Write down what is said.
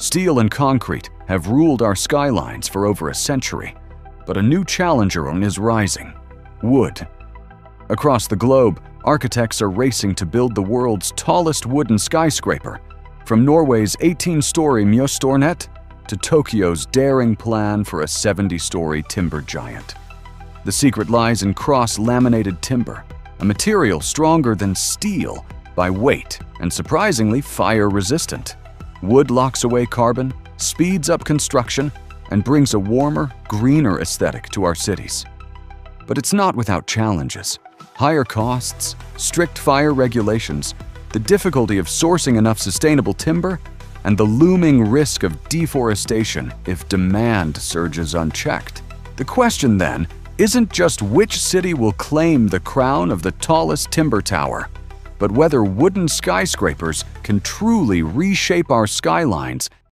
Steel and concrete have ruled our skylines for over a century, but a new challenger is rising wood. Across the globe, architects are racing to build the world's tallest wooden skyscraper, from Norway's 18 story Mjøstårnet to Tokyo's daring plan for a 70 story timber giant. The secret lies in cross laminated timber, a material stronger than steel by weight and surprisingly fire resistant. Wood locks away carbon, speeds up construction, and brings a warmer, greener aesthetic to our cities. But it's not without challenges. Higher costs, strict fire regulations, the difficulty of sourcing enough sustainable timber, and the looming risk of deforestation if demand surges unchecked. The question then isn't just which city will claim the crown of the tallest timber tower, but whether wooden skyscrapers can truly reshape our skylines